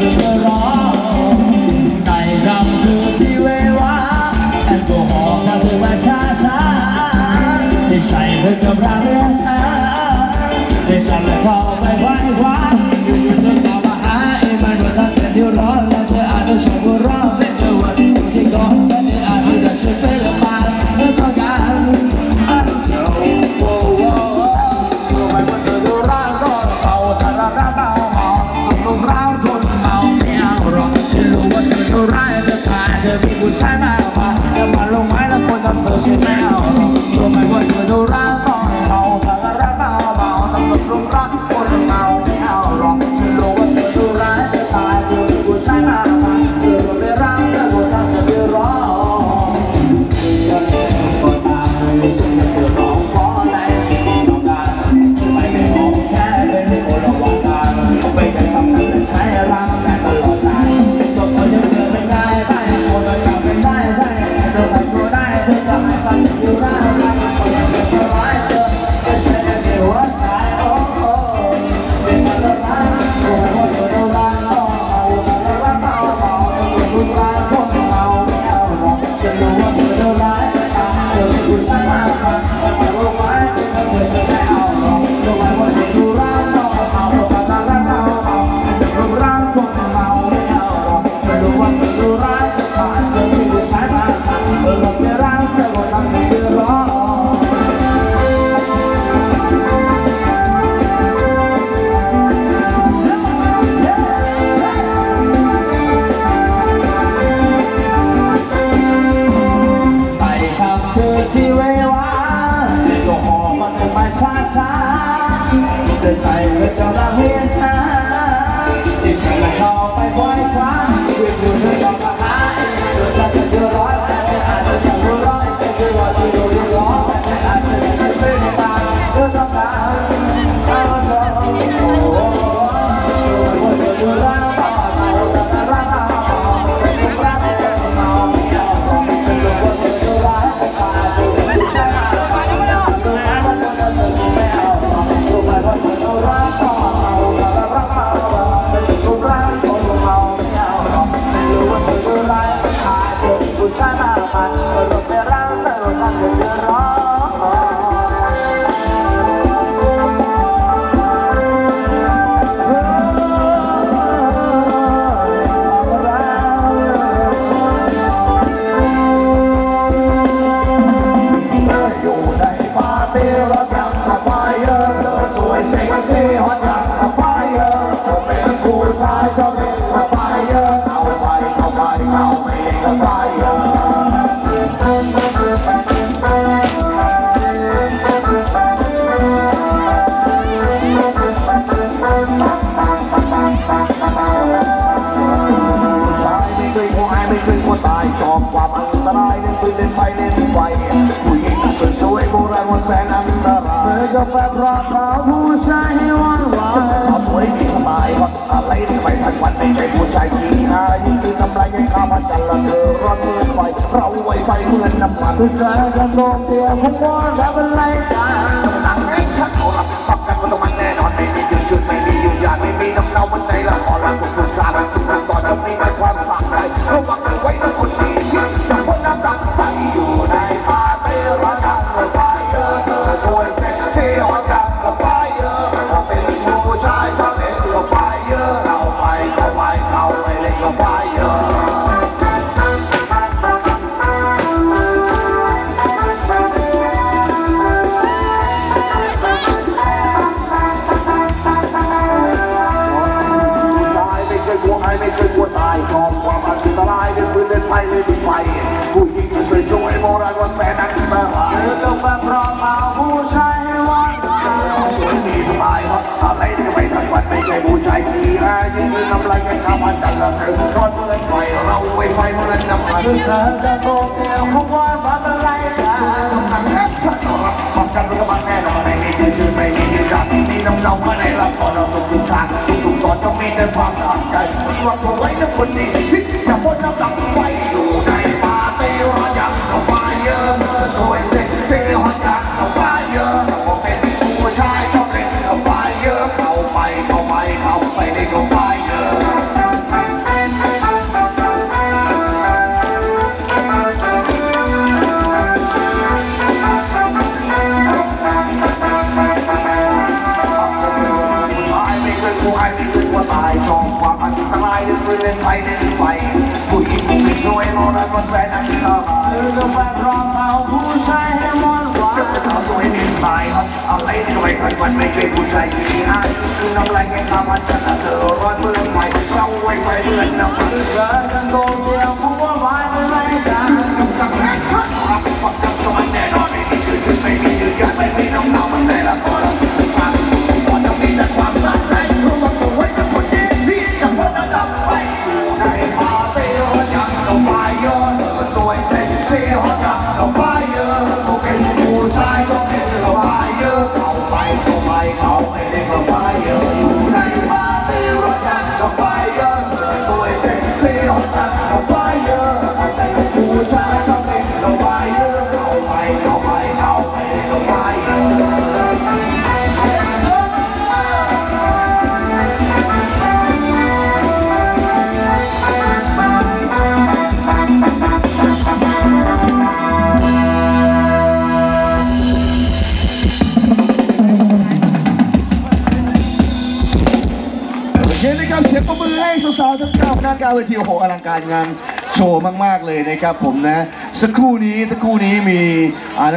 Thank you. อกความอันตรายเล่นปืนเล่นไฟเล่นไฟผู้หญิงสวยๆโบราณว่าแสนอันตรายเปิดกาแฟราคาผู้ชายให้ว่ไหวสาวสวยที่สบายว่าอะไรที่ไม่ทันวันไม่ใช่ผู้ชายที่หายิ่งกำไรยังข้าพันกันละเธอร้อนเหมือนไฟเราไวไฟเหมือนน้ำมันผู้ชายกันโดนเตียงผมว่าทำอะไรกันต้องตั้งให้ชัด ผู้หญิงสวยสวยโบราณว่าแสนนักตาหานเอต้องฟังพร้อมาผู้ชายวันเาสวยดีสบายครับอะไรที่ไม่ทันวันไม่ใช่ผู้ชายที่ยิ่งน้ำลายกันข้ามันจันละเธอร้อนเหมือนไฟเราไม่ไฟเมือน้ำมันเสารจะโตเกลียวเขาว่าบ้าอะไรกันทั้งแค่ฉันรับประกันประกันแน่นอนไม่มีชื่อไม่มีชื่อดังมีน้ำเน่ามาในลำคอเราตุกตุกชาตุกตุกตอนต้องมีแต่ความสั่ใจรวมตัวไว้นะคนดีชิดจะพ้นน้ำตาไฟ ไปในไฟผู้หญิงสวยๆมองแล้วก็แสนอันตราย ม่เคยมันไม่ใช่ผู้ชายที่อายคือน้ำลายแค่ข้ามันจะเธอร้อนเมืองไฟเราไว้ไฟเหมือนน้ำมันเธอกันโดดเดียวเพราะว่าไว้ไม่ไรกันจังแอคชั่นครับปักจับตัวมันแน่นอนไม่มียืนชุดไม่มียืนยันไม่มีน้ำหนาวมันในละครชาติก่อนจะมีแต่ความสะใจรู้ว่าตัวไว้กับคนดีพี่กับคนระดับไปในปาร์ตี้ฮอตยังกับไฟเยอะาการเวทีโอ้โหอลังการงานโชว์มาก ๆ เลยนะครับผมนะ สักครู่นี้สักครู่นี้มีอ่า